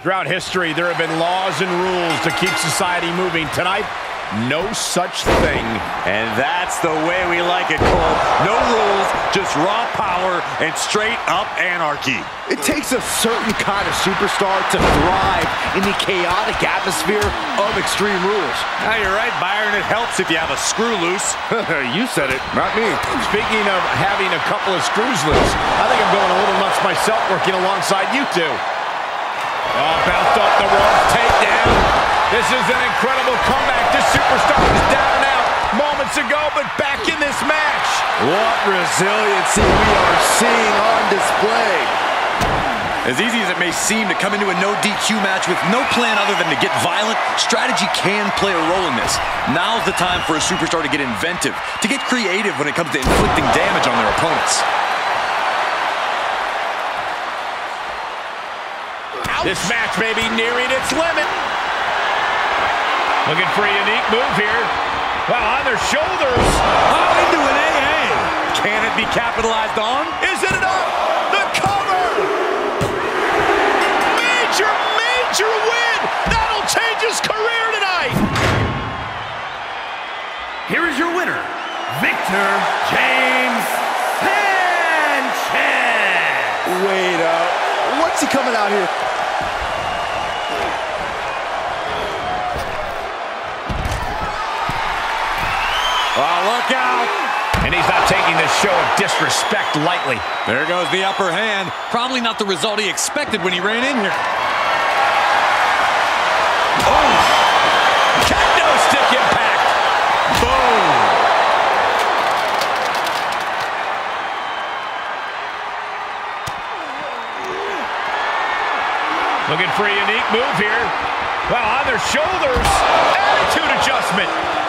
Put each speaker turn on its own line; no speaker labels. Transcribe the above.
Throughout history, there have been laws and rules to keep society moving. Tonight, no such thing.
And that's the way we like it, Cole. No rules, just raw power and straight up anarchy.
It takes a certain kind of superstar to thrive in the chaotic atmosphere of Extreme Rules.
Now, you're right, Byron. It helps if you have a screw loose.
you said it, not me.
Speaking of having a couple of screws loose, I think I'm going a little nuts myself working alongside you two. Oh, bounced off the ropes, takedown. This is an incredible comeback. This superstar was down and out moments ago, but back in this match.
What resiliency we are seeing on display.
As easy as it may seem to come into a no DQ match with no plan other than to get violent, strategy can play a role in this. Now's the time for a superstar to get inventive, to get creative when it comes to inflicting damage on their opponents.
This match may be nearing its limit. Looking for a unique move here. Well, on their shoulders.
Oh, into an AA. Can it be capitalized on?
Is it enough? The cover! Major, major win! That'll change his career tonight!
Here is your winner, Victor James Sanchez.
Wait up. What's he coming out here?
Oh, look out.
And he's not taking this show of disrespect lightly.
There goes the upper hand.
Probably not the result he expected when he ran in here.
Oh! Looking for a unique move here. Well, on their shoulders. Attitude adjustment.